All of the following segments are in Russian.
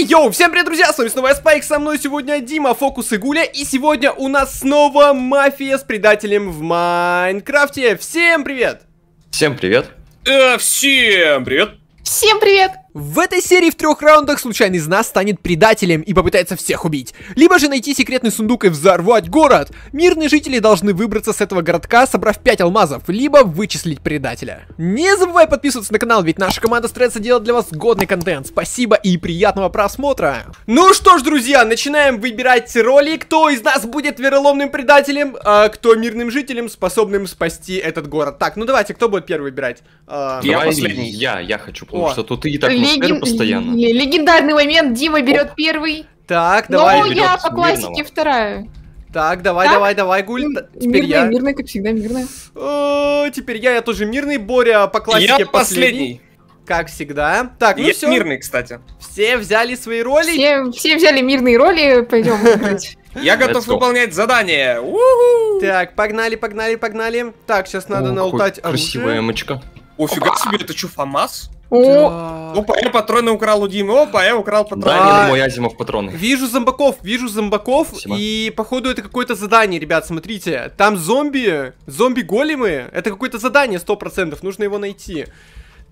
Эй, йоу, всем привет, друзья, с вами снова я Спайк, со мной сегодня Дима, Фокус и Гуля, и сегодня у нас снова мафия с предателем в Майнкрафте. Всем привет! Всем привет. Э, всем привет! Всем привет! В этой серии в трех раундах случайный из нас станет предателем и попытается всех убить. Либо же найти секретный сундук и взорвать город. Мирные жители должны выбраться с этого городка, собрав 5 алмазов, либо вычислить предателя. Не забывай подписываться на канал, ведь наша команда старается делать для вас годный контент. Спасибо и приятного просмотра. Ну что ж, друзья, начинаем выбирать роли. Кто из нас будет вероломным предателем, а кто мирным жителем, способным спасти этот город. Так, ну давайте, кто будет первый выбирать? А, Я Давай последний. Я, я хочу, потому О. что тут и так Леген- постоянно. л- Легендарный момент, Дима берет первый. Так, давай. Но берет я по мирного. классике вторая. Так, давай, Так. давай, давай, Гуль. Теперь Мирная, я. мирная, как всегда, мирная. О, теперь я, я тоже мирный, Боря по классике Я последний. Как всегда. Так, ну Я все. мирный, кстати. Все взяли свои роли. Все, все взяли мирные роли, пойдем играть. Я готов выполнять задание. Так, погнали, погнали, погнали. Так, сейчас надо О, налутать какой Красивая оружие. эмочка. Офига себе, это что, ФАМАС? О. Опа, я патроны украл у Димы. Опа, я украл Да, патроны. А. это мой Азимов патроны. Вижу зомбаков, вижу зомбаков, Спасибо. и походу это какое-то задание, ребят, смотрите. Там зомби, зомби-големы, это какое-то задание 100%, нужно его найти.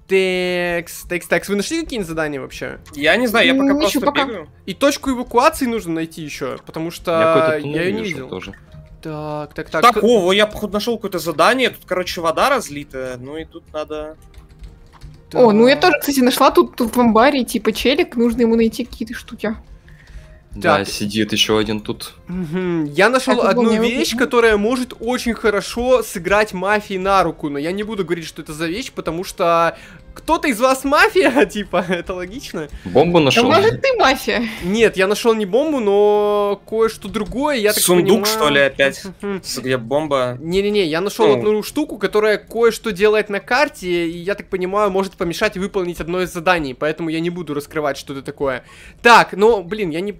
Текс, текс, текс, вы нашли какие-нибудь задания вообще? Я не знаю, я пока Ничего просто пока. бегаю. И точку эвакуации нужно найти еще, потому Я что я, туннель ее не видел. тоже. Так, так, так. Так, о, я, походу, нашел какое-то задание. Тут, короче, вода разлитая. Ну и тут надо... О, ну я тоже, кстати, нашла тут, тут в амбаре, типа, челик, нужно ему найти какие-то штуки. Да, Так. сидит еще один тут. Мгм. Я нашел Так, одну выполняю, вещь, выполняю. которая может очень хорошо сыграть мафии на руку, но я не буду говорить, что это за вещь, потому что кто-то из вас мафия, типа, это логично. Бомбу нашел. может ты мафия? Нет, я нашел не бомбу, но кое-что другое, я так Сундук, понимаю- что ли, опять? Где бомба? Не-не-не, я нашел Ну. одну штуку, которая кое-что делает на карте, и я так понимаю, может помешать выполнить одно из заданий, поэтому я не буду раскрывать, что это такое. Так, ну, блин, я не,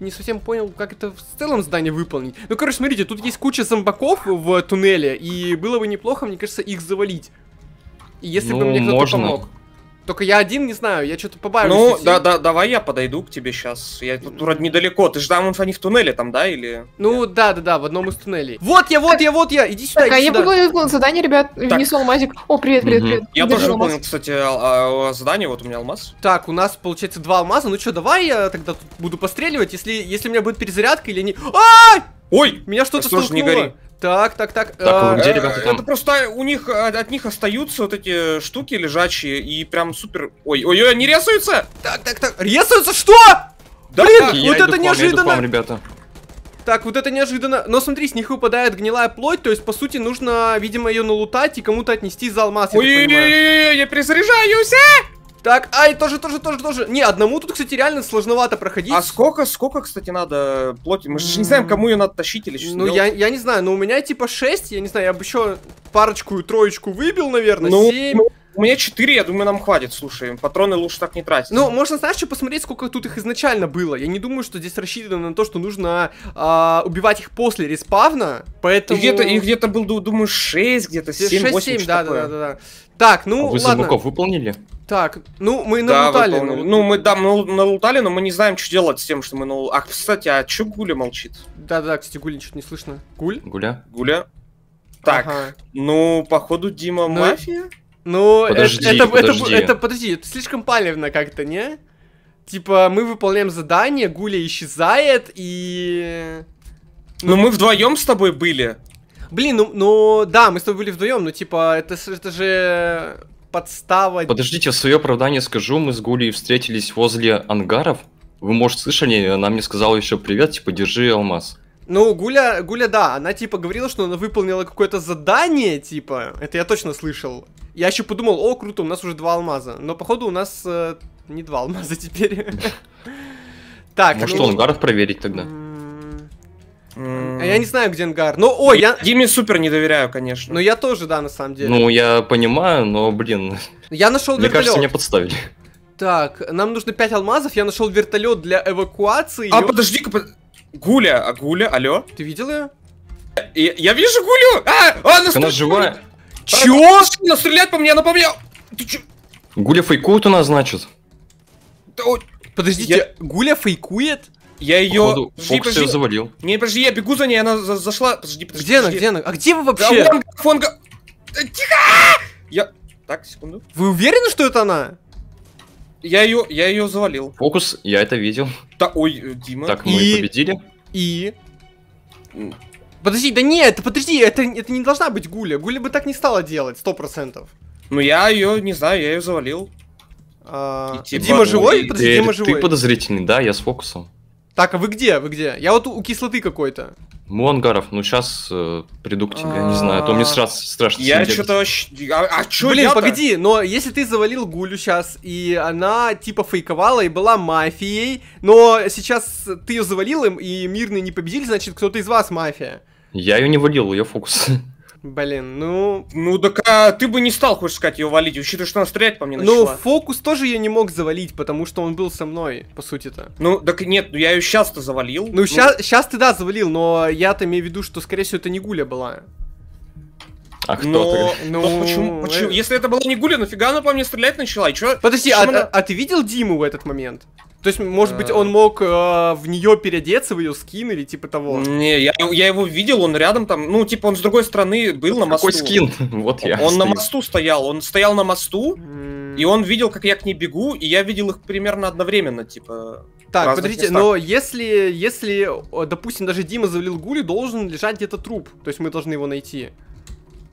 не совсем понял, как это в целом задание выполнить. Ну, короче, смотрите, тут есть куча зомбаков в туннеле, и было бы неплохо, мне кажется, их завалить. И если бы Ну, мне кто-то можно. помог. Только я один не знаю, я что-то побаиваюсь. Ну, да, да, давай я подойду к тебе сейчас. Я тут вроде недалеко. Ты же там они в туннеле там, да, или? Ну, да-да-да, в одном из туннелей. Вот я, вот я, вот я, иди сюда, Так, а иди я сюда. выполнил задание, ребят, внесу алмазик. О, привет, привет, Мгм. привет. Я Держи тоже алмаз. выполнил, кстати, а- а, задание. Вот у меня алмаз. Так, у нас получается два алмаза. Ну что, давай я тогда тут буду постреливать, если, если у меня будет перезарядка или не. А! Ой! Меня что-то Осторожно, не столкнуло. гори. Так, так, так. Так, а а, вы где, Э, ребята, там? Это просто у них э, от них остаются вот эти штуки лежачие и прям супер. Ой, ой, ой, они резаются! Так, так, так. Резаются что? Да, Блин! Я вот иду это к вам, я иду к неожиданно. вам, ребята. Так, вот это неожиданно. Но смотри, с них выпадает гнилая плоть, то есть, по сути, нужно, видимо, ее налутать и кому-то отнести за алмаз, я так Ой, ой, ой, я перезаряжаюсь! а! Так, ай, тоже, тоже, тоже, тоже. Не, одному тут, кстати, реально сложновато проходить. А сколько, сколько, кстати, надо плоти? Мы же не знаем, кому ее надо тащить или что Ну, я, я не знаю, но у меня типа 6, я не знаю, я бы еще парочку и троечку выбил, наверное, Ну, 7. ну, у меня 4, я думаю, нам хватит, слушай. Патроны лучше так не тратить. Ну, можно, знаешь, что посмотреть, сколько тут их изначально было. Я не думаю, что здесь рассчитано на то, что нужно а, убивать их после респавна, И поэтому... где-то, их где-то был, ду- думаю, 6, где-то 7, 8, 6-7, да, да, да, да, да. Так, ну, А вы ладно. зомбаков выполнили? Так, ну, мы Да, налутали. выполнили. Ну, мы, да, мы налутали, но мы не знаем, что делать с тем, что мы налутали. А, кстати, а чё Гуля молчит? Да-да, кстати, Гуль, ничего не слышно. Гуль? Гуля? Гуля? Так, Ага. ну, походу, Дима Ну, мафия? Ну, это- Подожди, это, это, подожди. это, подожди, это слишком палевно как-то, не? Типа, мы выполняем задание, Гуля исчезает, и... Ну, мы вдвоем с тобой были. Блин, ну, ну, да, мы с тобой были вдвоем, но типа, это, это же подстава. Подождите, свое оправдание скажу, мы с Гулей встретились возле ангаров. Вы, может, слышали, она мне сказала еще привет, типа, держи алмаз. Ну, Гуля, Гуля, да, она типа говорила, что она выполнила какое-то задание, типа, это я точно слышал. Я еще подумал, о, круто, у нас уже два алмаза. Но походу у нас э, не два алмаза теперь. Так, Может, ну, ангаров проверить тогда? А Я не знаю, где ангар. Ну, ой, я... Диме супер не доверяю, конечно. Ну, я тоже, да, на самом деле. Ну, я понимаю, но, блин, Я нашел мне кажется, меня вертолет. подставили. Так, нам нужно 5 алмазов, я нашел вертолет для эвакуации. А, подожди-ка, под- Гуля, а Гуля, алло? Ты видел ее? Я, я вижу Гулю! А, она Она живая. Чё? Она стреляет по мне, она по мне! Ты чё? Гуля фейкует у нас, значит. Да, Подождите, Гуля фейкует? Я ее... Походу, Подожди, Фокус ее подожди. завалил. Не, подожди, я бегу за ней, она за- зашла. Подожди, подожди. Где она, подожди. где она? А где вы Да, вообще? вон, Фонга. Э, Тихо! Я... Так, секунду. Вы уверены, что это она? Я ее, я ее завалил. Фокус, я это видел. Да, ой, э, Дима. Так, мы И- победили. И... Подожди, да нет, подожди, это, это не должна быть Гуля. Гуля бы так не стала делать, сто процентов. Ну я ее, не знаю, я ее завалил. А, типа, Дима ну, живой? Подожди, Ты, Дима ты живой. подозрительный, да, я с фокусом. Так, а вы где? Вы где? Я вот у, у кислоты какой-то. Ну, ангаров, ну сейчас приду к тебе, не знаю, а то мне сразу страшно. Я что-то вообще... А, а чё Блин, я-то? погоди, но если ты завалил Гулю сейчас, и она типа фейковала и была мафией, но сейчас ты ее завалил им, и мирные не победили, значит кто-то из вас мафия. Я ее не валил, ее фокус. Блин, ну... Ну так а, ты бы не стал, хочешь сказать, ее валить, учитывая, что она стрелять по мне Ну, начала. фокус тоже ее не мог завалить, потому что он был со мной, по сути-то. Ну, так нет, ну я ее сейчас-то завалил. Ну, сейчас ты, да, завалил, но я-то имею в виду, что, скорее всего, это не Гуля была. А кто Но, ты? Ну, но почему, почему? э. Если это была не Гуля, нафига она по мне стрелять начала? И чё? Подожди, а, она- а- а ты видел Диму в этот момент? То есть, может быть, Э. он мог э, в нее переодеться, в ее скин или типа того? Не, я, я его видел, он рядом там, ну, типа, он с другой стороны был на мосту. Какой скин? Вот я. Он на мосту стоял, он стоял на мосту, и он видел, как я к ней бегу, и я видел их примерно одновременно, типа... Так, подождите, местах. но если, если, допустим, даже Дима завалил Гулю, должен лежать где-то труп. То есть мы должны его найти.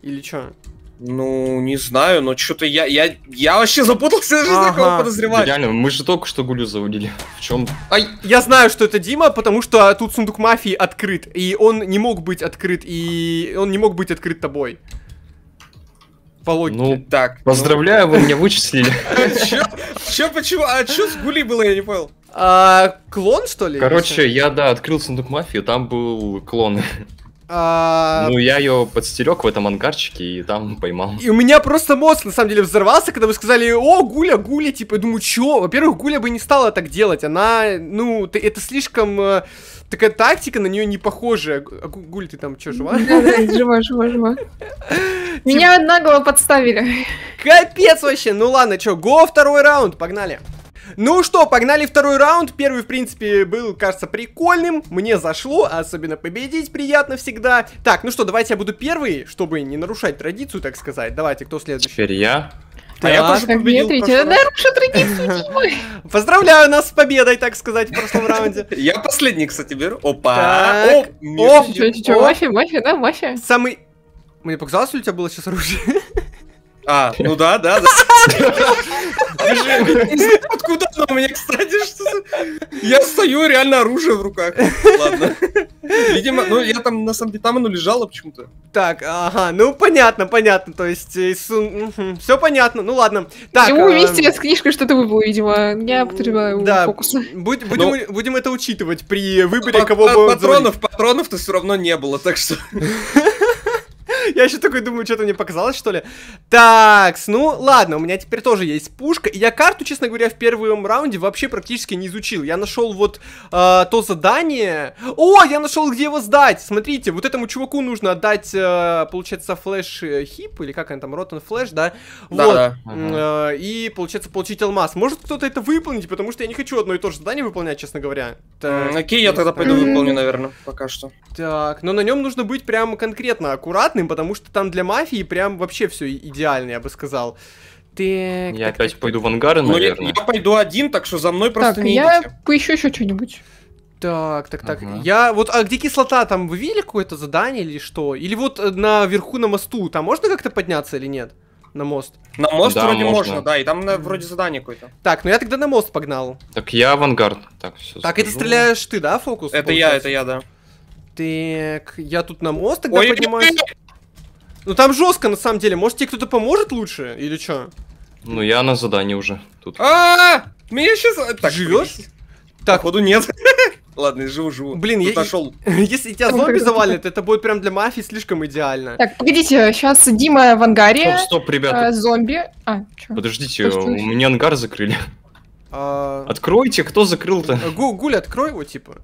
Или что? Ну, не знаю, но что-то я, я, я вообще запутался даже, за кого Ага. подозревать. Реально, мы же только что гулю завалили. В чем? Ай, Я знаю, что это Дима, потому что тут сундук мафии открыт. И он не мог быть открыт, и он не мог быть открыт тобой. По логике. Ну, так. поздравляю, вы меня вычислили. Ну, чё, чё, почему, а чё с Гулей было, я не понял. А, клон, что ли? Короче, я, да, открыл сундук мафии, там был клон. А, Ну, я ее подстерег в этом ангарчике и там поймал. И у меня просто мозг, на самом деле, взорвался, когда вы сказали, о, Гуля, Гуля, типа, я думаю, чё? Во-первых, Гуля бы не стала так делать, она, ну, ты- это слишком, э, такая тактика, на нее не похожая. А Гу- Гуль, ты там чё, жива? Жива, жива, жива. Меня нагло подставили. Капец вообще, ну ладно, чё, го второй раунд, погнали. Ну что, погнали второй раунд. Первый, в принципе, был, кажется, прикольным. Мне зашло, особенно победить приятно всегда. Так, ну что, давайте я буду первый, чтобы не нарушать традицию, так сказать. Давайте, кто следующий? Теперь я. А я Так. тоже Так, победил Дмитрий, нарушу традицию, Дима. Поздравляю нас с победой, так сказать, в прошлом раунде. Я последний, кстати, беру. Опа. Так. О, О, мир. Чё, мафия, мафия, да, мафия? Самый... Мне показалось, у тебя было сейчас оружие? А, ну да, да, да. Знаю, Откуда оно у меня, кстати, что Я стою, реально оружие в руках. Ладно. Видимо, ну я там, на самом деле, там оно лежало почему-то. Так, ага, ну понятно, понятно, то есть все понятно, ну ладно. Так, Ему а, вместе с книжкой что-то выпало, видимо. Я потребляю да, фокус. будем, Ну. будем это учитывать при выборе, Па- кого бы. Патронов, патронов-то все равно не было, так что... Я еще такой думаю, что-то мне показалось, что ли. Так, ну ладно, у меня теперь тоже есть пушка. И я карту, честно говоря, в первом раунде вообще практически не изучил. Я нашел вот э, то задание. О, я нашел, где его сдать. Смотрите, вот этому чуваку нужно отдать, э, получается, флеш э, хип, или как он там, ротан флеш, да? Да, вот. да. М, э, и, получается, получить алмаз. Может кто-то это выполнить, потому что я не хочу одно и то же задание выполнять, честно говоря. Так, Окей, я тогда пойду выполню, наверное, пока что. так, но на нем нужно быть прям конкретно аккуратным, потому что там для мафии прям вообще все идеально, я бы сказал. Так, Я так, опять так, пойду в ангары, Ну, я, наверное. я пойду один, так что за мной просто Так, не я идите. поищу еще что-нибудь. так, так, так. Ага. Я вот, а где кислота? Там вы видели какое-то задание или что? Или вот э, наверху на мосту, там можно как-то подняться или нет? На мост. На мост Да, вроде можно. можно, да, и там на- вроде задание какое-то. Так, ну я тогда на мост погнал. Так я в ангар. Так, все. Так, это стреляешь ты, да, фокус? Это я, получается? это я, да. Так, я тут на мост тогда Ой, поднимаюсь. Ну там жестко на самом деле. Может тебе кто-то поможет лучше? Или что? Ну, я на задании уже. Тут. А, меня сейчас... Так, Живешь? Так, Походу нет. Ладно, живу, живу. Блин, я- нашел. если тебя зомби завалят, это будет прям для мафии слишком идеально. Так, погодите, сейчас Дима в ангаре. Стоп, стоп, э, ребята. зомби. А? Подождите, у меня ангар закрыли. А, Откройте, кто закрыл-то? Гу- Гуль, открой его, типа.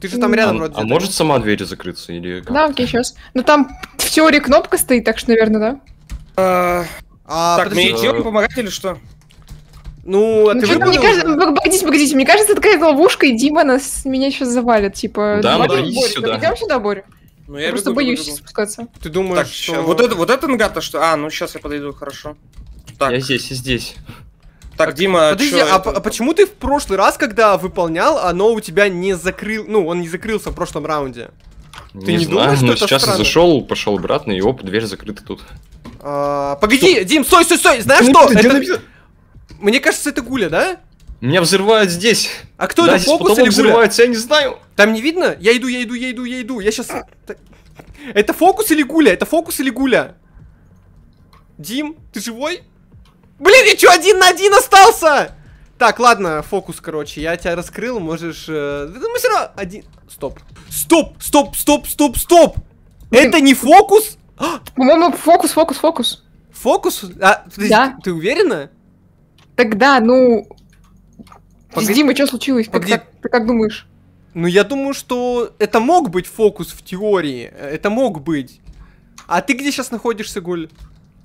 Ты же там рядом А, вроде. а может сама дверь закрыться или как? Да, окей, сейчас. Ну там в теории кнопка стоит, так что, наверное, да. А, А, Так, мне идти вам помогать или что? Ну, а Ну, ты что-то мне кажется, погодите, погодите, мне кажется, это какая-то ловушка, и Дима нас, меня сейчас завалит, типа... Да, давай, ну, иди Боря, сюда. Идем сюда, Боря. Ну, Я просто бегу, боюсь бегу, спускаться. Ты думаешь, Так, что... вот это, вот это нгата, что? А, ну сейчас я подойду, хорошо. Так, Я здесь и здесь. Так, Дима, Подожди, а, это? а почему ты в прошлый раз, когда выполнял, оно у тебя не закрыл... Ну, он не закрылся в прошлом раунде? Ты не, не знаю, думаешь, что но это сейчас я странно? зашел, пошел обратно, и оп, дверь закрыта тут. А, погоди, Дим, стой, стой, стой, знаешь Ну, что? Это-? Мне кажется, это Гуля, да? Меня взрывают здесь. А кто да, это, фокус или Гуля? я не знаю. Там не видно? Я иду, я иду, я иду, я иду. Я сейчас... Это фокус или Гуля? Это фокус или Гуля? Дим, ты живой? Блин, я чё, один на один остался? Так, ладно, фокус, короче, я тебя раскрыл, можешь... э, Мы все равно один... Стоп. Стоп, стоп, стоп, стоп, стоп! Это не фокус? По-моему, фокус, фокус, фокус. Фокус? А, подожди, Да. ты уверена? Тогда, ну... Погоди. С Димой что случилось? Как, Погоди. как- ты как думаешь? Ну, я думаю, что это мог быть фокус в теории. Э, Это мог быть. А ты где сейчас находишься, Гуль?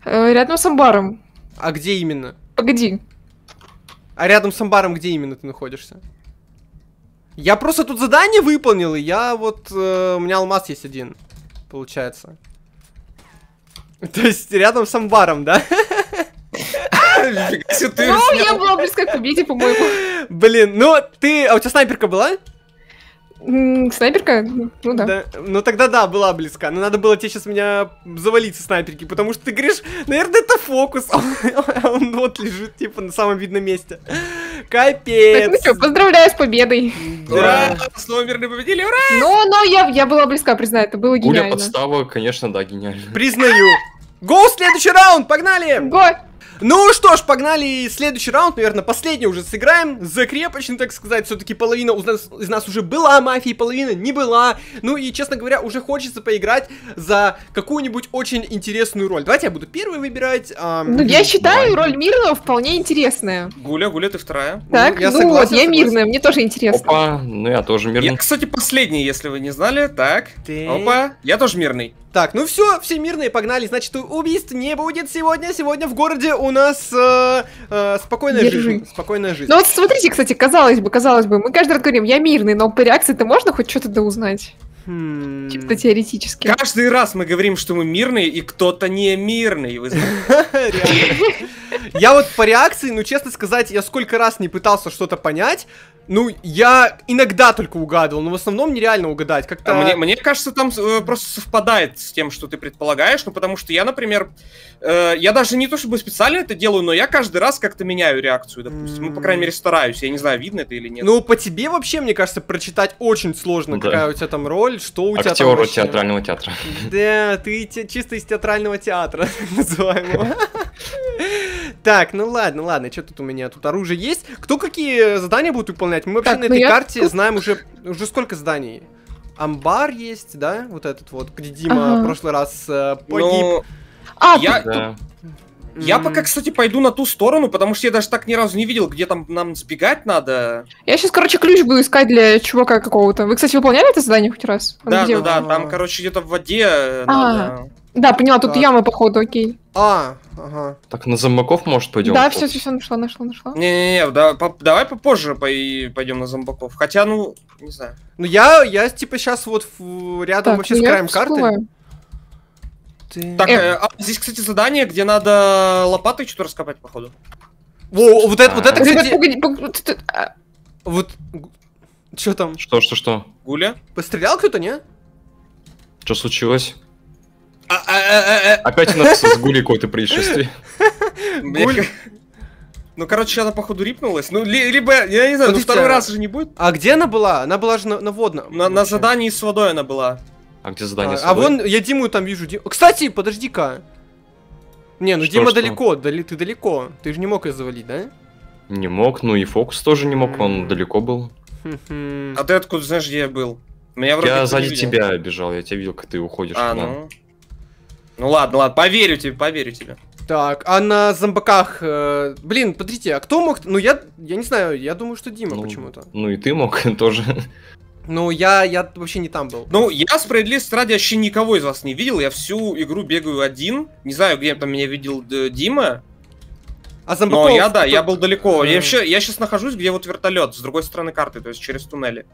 Э, рядом с амбаром. А где именно? Погоди. А рядом с амбаром где именно ты находишься? Я просто тут задание выполнил, и я вот... э, у меня алмаз есть один, получается. То есть рядом с амбаром, да? Ну, я была близка к победе, по-моему. Блин, ну ты... А у тебя снайперка была? Снайперка? Ну да. Ну тогда да, была близка. Но надо было тебе сейчас меня завалить со снайперки, потому что ты говоришь, наверное, это фокус. А он вот лежит, типа, на самом видном месте. Так, ну Капец. что, поздравляю с победой. Ура! Да. Снова мирные победили, ура! Но, но я, я была близка, признаю, это было Гуля гениально. подстава, конечно, да, гениально. Признаю. Гоу, следующий раунд, погнали! Го! Ну что ж, погнали следующий раунд, наверное, последний уже сыграем. Закрепочно, так сказать, все-таки половина у нас- из нас уже была мафией, половина не была. Ну и, честно говоря, уже хочется поиграть за какую-нибудь очень интересную роль. Давайте я буду первый выбирать. ам, Ну, я считаю Давай. роль мирного вполне интересная. Гуля, Гуля, ты вторая. Так, я ну согласен, вот, я согласен. мирная, мне тоже интересно. Опа, ну я тоже Я, мирный. кстати, последний, если вы не знали. Так, Так. опа, я тоже мирный. Так, ну все, все мирные, погнали. Значит, убийств не будет сегодня. Сегодня в городе у нас э, э, спокойная Держи. жизнь. Спокойная жизнь. Ну вот смотрите, кстати, казалось бы, казалось бы, мы каждый раз говорим, я мирный, но по реакции-то можно хоть что-то да узнать? Хм. Чисто теоретически. Каждый раз мы говорим, что мы мирные, и кто-то не мирный. Я вот по реакции, ну честно сказать, я сколько раз не пытался что-то понять, ну я иногда только угадывал, но в основном нереально угадать. Как-то... А Мне, мне кажется, там э, просто совпадает с тем, что ты предполагаешь, ну потому что я, например, э, я даже не то чтобы специально это делаю, но я каждый раз как-то меняю реакцию, допустим. Ну, по крайней мере, стараюсь. Я не знаю, видно это или нет. Ну, по тебе вообще, мне кажется, прочитать очень сложно, Да. какая у тебя там роль, что у тебя там Актер театрального театра. Да, ты чисто из театрального театра, так называемого. Так, ну ладно, ладно, что тут у меня? Тут оружие есть. Кто какие задания будут выполнять? Мы вообще Так, на ну этой я карте знаем уже, уже сколько зданий. Амбар есть, да? Вот этот вот, где Дима Ага. в прошлый раз э, погиб. Ну, А, я, Да. я М, пока, кстати, пойду на ту сторону, потому что я даже так ни разу не видел, где там нам сбегать надо. я сейчас, короче, ключ буду искать для чувака какого-то. Вы, кстати, выполняли это задание хоть раз? Он Да, да, да, там, А. короче, где-то в воде э, надо... Да, поняла, тут Так. яма, походу, окей. А, ага. Так, на зомбаков, может, пойдем? да, все, все, все, нашла, нашла, нашла. Не-не-не, да, по- давай попозже пой- пойдем на зомбаков. Хотя, ну, не знаю. Ну я, я типа сейчас вот в- рядом Так, вообще ну с я краем карты. Ты- Так, Э. э, а, здесь, кстати, задание, где надо лопатой что-то раскопать, походу. Во, вот это, вот это, А. Ребят, кстати, погоди, погоди, ты- а, вот... Что там? Что, что, что? Гуля? Пострелял кто-то, не? Что случилось? А, а, а, а, Опять у нас с Гулей какое-то происшествие. а, Гуль. Ну, короче, она, походу, рипнулась. Ну, ли- либо, я не знаю, ну, второй а- раз же не будет. А где она была? Она была же на, на водном. На, на задании с водой она была. А где задание? с А, а водой? вон я Диму там вижу. Ди- Кстати, подожди-ка. Не, ну Что, Дима что? далеко, дали, ты далеко. Ты же не мог ее завалить, да? Не мог, ну и Фокус тоже не мог, он далеко был. А ты откуда знаешь, где я был? Меня вроде Я сзади тебя бежал, я тебя видел, как ты уходишь. А, туда. ну. Ну ладно, ладно, поверю тебе, поверю тебе. Так, а на зомбаках... э, Блин, подождите, а кто мог... Ну я, я не знаю, я думаю, что Дима Ну, почему-то. Ну и ты мог тоже. Ну я, я вообще не там был. Ну, я справедливости ради вообще никого из вас не видел. Я всю игру бегаю один. Не знаю, где там меня видел э, Дима. А зомбаков... Но я, да, я был далеко. Я вообще, я сейчас нахожусь, где вот вертолет, с другой стороны карты, то есть через туннели.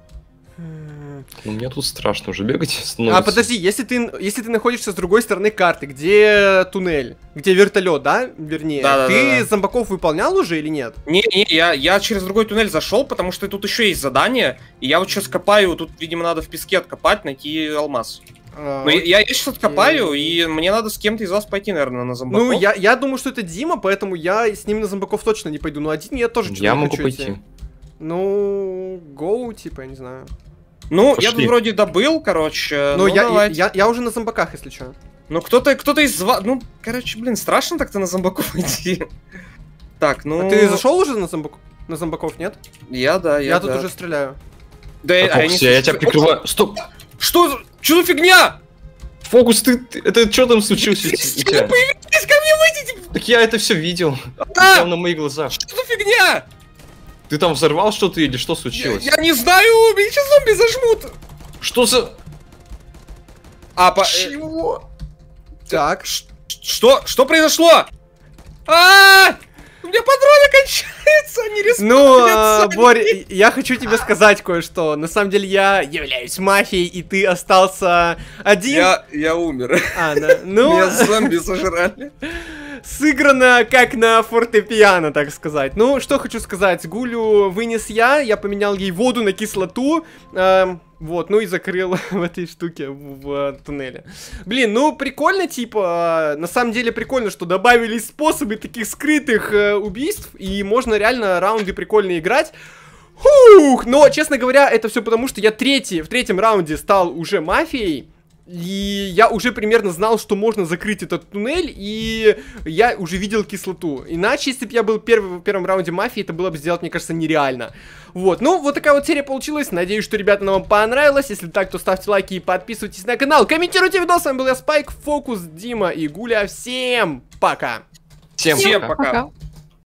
Ну, мне тут страшно уже бегать А становится. подожди, если ты, если ты находишься с другой стороны карты, где туннель, где вертолет, да, вернее, Да-да-да-да. ты зомбаков выполнял уже или нет? Не, не, я, я через другой туннель зашел, потому что тут еще есть задание, и я вот сейчас копаю, тут, видимо, надо в песке откопать, найти алмаз. А, Ну, я, я сейчас откопаю, и мне надо с кем-то из вас пойти, наверное, на зомбаков. Ну, я, я думаю, что это Дима, поэтому я с ним на зомбаков точно не пойду. Но один я тоже что-то Я могу хочу идти. пойти. Ну, гоу, типа, я не знаю. Ну, я тут Пошли. вроде добыл, короче. Ну, ну, я, я, давайте. я, я уже на зомбаках, если что. Ну, кто-то, кто-то из вас... Ну, короче, блин, страшно так-то на зомбаков идти. Так, ну... А ты зашел уже на, зомбак... на зомбаков, нет? Я, да, Я, я, тут да. уже стреляю. Да, А, а я не Фокси, я слышу. тебя прикрываю. Стоп! Что? за- Что за фигня? Фокус, ты, это что там случилось появились ко мне выйдите? Так я это все видел. А! На моих глазах. Что за фигня? Ты там взорвал что-то или что Я, случилось? я не знаю, меня сейчас зомби зажмут. Что за... А, по... э, Чего? Так. Что? Что произошло? А! У меня патроны кончаются, они Ну. Борь, я хочу тебе сказать кое-что. На самом деле я являюсь мафией, и ты остался один. Я, я умер. А. Ну, Меня зомби сожрали. Сыграно как на фортепиано, так сказать. Ну, что хочу сказать. Гулю вынес я, я поменял ей воду на кислоту. эм, вот, ну и закрыл в этой штуке, в, в, э, туннеле. Блин, ну прикольно, типа, э, на самом деле прикольно, что добавились способы таких скрытых э, убийств, и можно реально раунды прикольно играть. Фух, но, честно говоря, это все потому, что я третий, в третьем раунде стал уже мафией. И я уже примерно знал, что можно закрыть этот туннель, и я уже видел кислоту. Иначе, если бы я был первый, в первом раунде мафии, это было бы сделать, мне кажется, нереально. Вот, ну, вот такая вот серия получилась. Надеюсь, что, ребята, она вам понравилась. Если так, то ставьте лайки и подписывайтесь на канал. Комментируйте видос. С вами был я, Спайк, Фокус, Дима и Гуля. Всем пока! Всем Всем пока. пока. Пока.